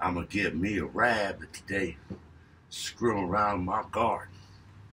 I'm gonna give me a rabbit today, screwing around my garden.